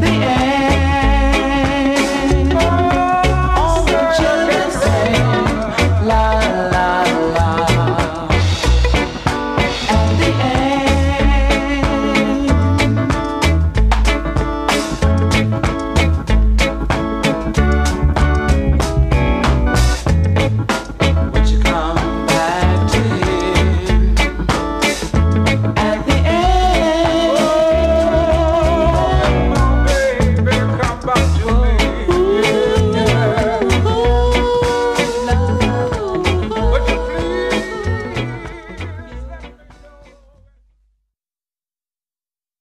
the air.